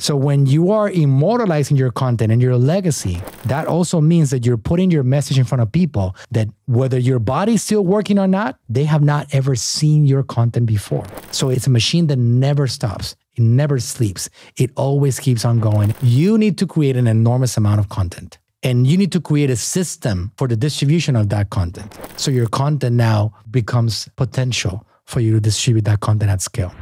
So when you are immortalizing your content and your legacy, that also means that you're putting your message in front of people that whether your body's still working or not, they have not ever seen your content before. So it's a machine that never stops. It never sleeps. It always keeps on going. You need to create an enormous amount of content. And you need to create a system for the distribution of that content. So your content now becomes potential for you to distribute that content at scale.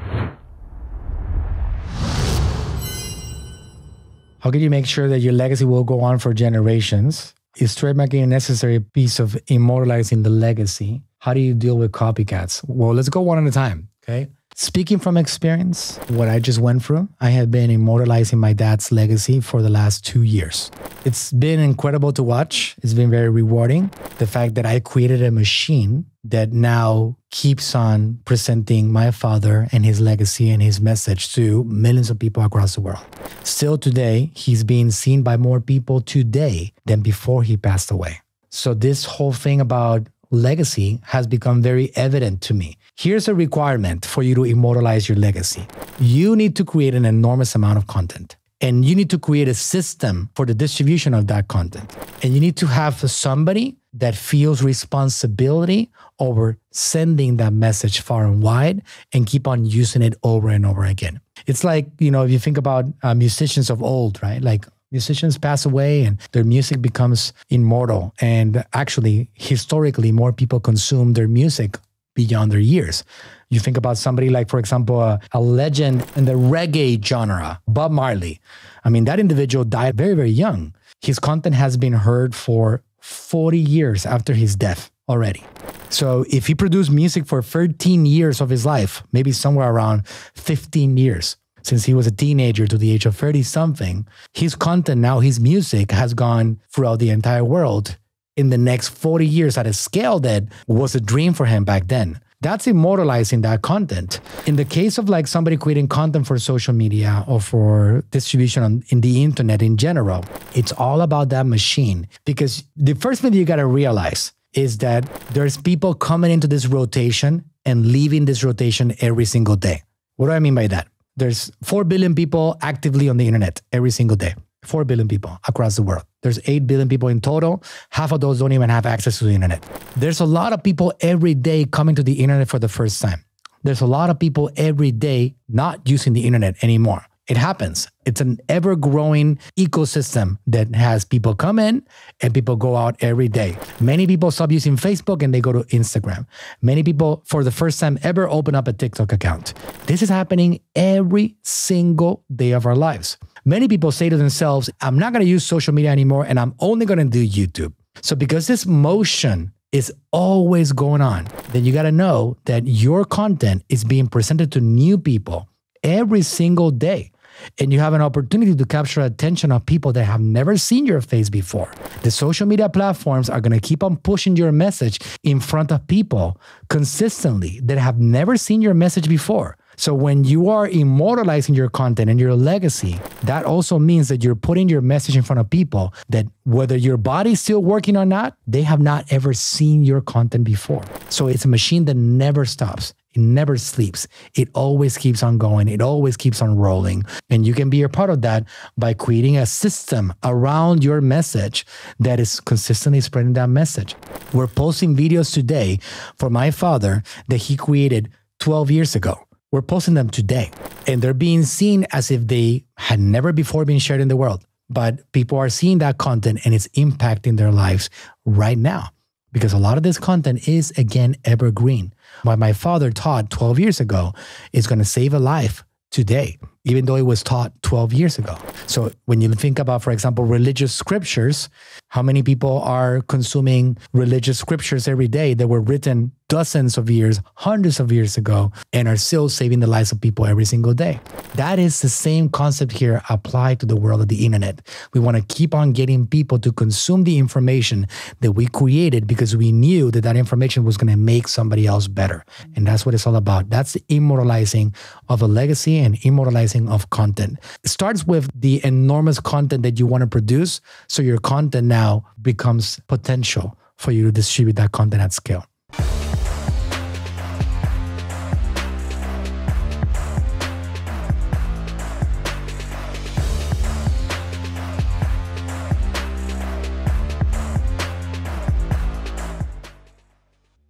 How can you make sure that your legacy will go on for generations? Is trademarking a necessary piece of immortalizing the legacy? How do you deal with copycats? Well, let's go one at a time. Okay. Speaking from experience, what I just went through, I have been immortalizing my dad's legacy for the last two years. It's been incredible to watch. It's been very rewarding. The fact that I created a machine that now keeps on presenting my father and his legacy and his message to millions of people across the world. Still today, he's being seen by more people today than before he passed away. So, this whole thing about legacy has become very evident to me. Here's a requirement for you to immortalize your legacy you need to create an enormous amount of content. And you need to create a system for the distribution of that content. And you need to have somebody that feels responsibility over sending that message far and wide and keep on using it over and over again. It's like, you know, if you think about uh, musicians of old, right? Like musicians pass away and their music becomes immortal. And actually, historically, more people consume their music beyond their years. You think about somebody like, for example, a, a, legend in the reggae genre, Bob Marley. I mean, that individual died very, very young. His content has been heard for 40 years after his death already. So if he produced music for 13 years of his life, maybe somewhere around 15 years, since he was a teenager to the age of 30 something, his content now, his music has gone throughout the entire world in the next 40 years at a scale that was a dream for him back then. That's immortalizing that content. In the case of like somebody creating content for social media or for distribution on, in the internet in general, it's all about that machine. Because the first thing that you got to realize is that there's people coming into this rotation and leaving this rotation every single day. What do I mean by that? There's 4 billion people actively on the internet every single day. 4 billion people across the world. There's 8 billion people in total. Half of those don't even have access to the internet. There's a lot of people every day coming to the internet for the first time. There's a lot of people every day not using the internet anymore. It happens. It's an ever growing ecosystem that has people come in and people go out every day. Many people stop using Facebook and they go to Instagram. Many people, for the first time ever, open up a TikTok account. This is happening every single day of our lives. Many people say to themselves, I'm not going to use social media anymore and I'm only going to do YouTube. So, because this motion is always going on, then you got to know that your content is being presented to new people every single day and you have an opportunity to capture attention of people that have never seen your face before. The social media platforms are going to keep on pushing your message in front of people consistently that have never seen your message before. So when you are immortalizing your content and your legacy, that also means that you're putting your message in front of people that whether your body's still working or not, they have not ever seen your content before. So it's a machine that never stops. It never sleeps. It always keeps on going. It always keeps on rolling. And you can be a part of that by creating a system around your message that is consistently spreading that message. We're posting videos today for my father that he created 12 years ago. We're posting them today and they're being seen as if they had never before been shared in the world. But people are seeing that content and it's impacting their lives right now because a lot of this content is, again, evergreen what my father taught 12 years ago is going to save a life today, even though it was taught 12 years ago. So when you think about, for example, religious scriptures, how many people are consuming religious scriptures every day that were written dozens of years, hundreds of years ago, and are still saving the lives of people every single day? That is the same concept here applied to the world of the internet. We want to keep on getting people to consume the information that we created because we knew that that information was going to make somebody else better. And that's what it's all about. That's the immortalizing of a legacy and immortalizing of content. It starts with the enormous content that you want to produce. So your content now becomes potential for you to distribute that content at scale.